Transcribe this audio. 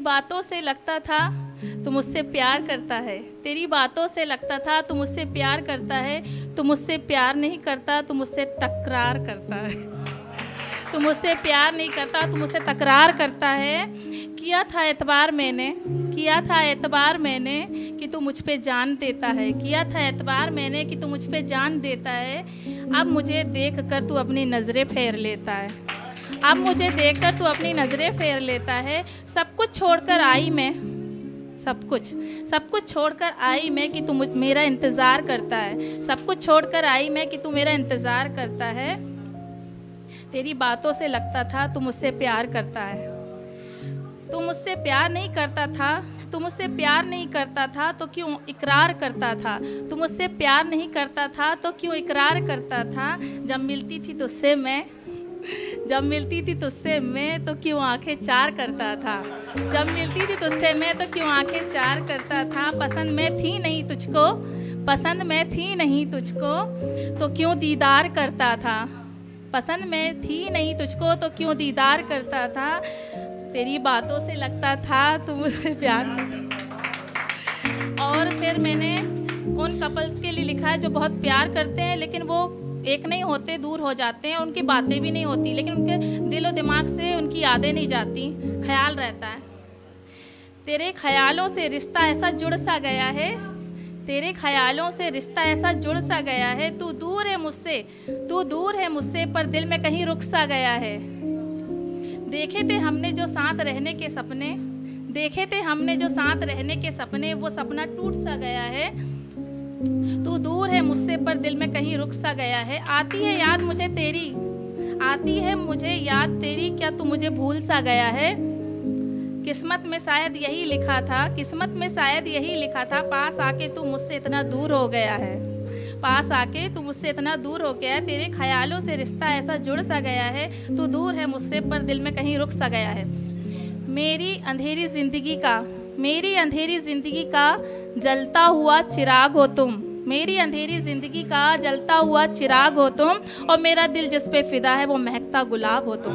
बातों से लगता था, तू मुझसे प्यार करता है। तेरी बातों से लगता था, तू मुझसे प्यार करता है। तू मुझसे प्यार नहीं करता, तू मुझसे तकरार करता है। तू मुझसे प्यार नहीं करता, तू मुझसे तकरार करता है। किया था एतबार मैंने, किया था एतबार मैंने कि तू मुझ पे जान देता है। किया था एतबार मैंने कि तू मुझ पे जान देता है। अब मुझे देख कर तू अपनी नज़रें फेर लेता है। अब मुझे देखकर तू अपनी नज़रें फेर लेता है। सब कुछ छोड़कर आई मैं। सब कुछ। सब कुछ छोड़कर आई मैं कि तू मेरा इंतज़ार करता है। सब कुछ छोड़कर आई मैं कि तू मेरा इंतज़ार करता है। तेरी बातों से लगता था तू मुझसे प्यार करता है। तू मुझसे प्यार नहीं करता था। तू मुझसे प्यार नहीं करता था तो क्यों इकरार करता था? तू मुझसे प्यार नहीं करता था तो क्यों इकरार करता था? जब मिलती थी तुझसे मैं जब मिलती थी तुझसे मैं तो क्यों आँखें चार करता था? जब मिलती थी तुझसे मैं तो क्यों आँखें चार करता था? पसंद मैं थी नहीं तुझको? पसंद मैं थी नहीं तुझको? तो क्यों दीदार करता था? पसंद मैं थी नहीं तुझको तो क्यों दीदार करता था? तेरी बातों से लगता था, तू मुझसे प्यार और फिर मैंने उन कपल्स के लिए लिखा है जो बहुत प्यार करते हैं, लेकिन वो एक नहीं होते, दूर हो जाते हैं, उनकी बातें भी नहीं होती, लेकिन उनके दिल और दिमाग से उनकी यादें नहीं जाती, ख्याल रहता है। तेरे ख्यालों से रिश्ता ऐसा जुड़ सा गया है, तेरे ख्यालों से रिश्ता ऐसा जुड़ सा गया है, तू दूर है मुझसे, तू दूर है मुझसे, पर दिल में कहीं रुक सा गया है। देखे थे हमने जो साथ रहने के सपने, देखे थे हमने जो साथ रहने के सपने, वो सपना टूट सा गया है तू दूर है मुझसे, पर दिल में कहीं रुक सा गया है। आती है याद मुझे तेरी। आती है मुझे याद तेरी, क्या तू मुझे भूल सा गया है? किस्मत में शायद यही लिखा था, किस्मत में शायद यही लिखा था, पास आके तू मुझसे इतना दूर हो गया है। पास आके तू मुझसे इतना दूर हो गया है, तेरे ख्यालों से रिश्ता ऐसा जुड़ सा गया है, तू दूर है मुझसे, पर दिल में कहीं रुक सा गया है। मेरी अंधेरी ज़िंदगी का, मेरी अंधेरी ज़िंदगी का जलता हुआ चिराग हो तुम। मेरी अंधेरी ज़िंदगी का जलता हुआ चिराग हो तुम और मेरा दिल जिस पे फिदा है वो महकता गुलाब हो तुम।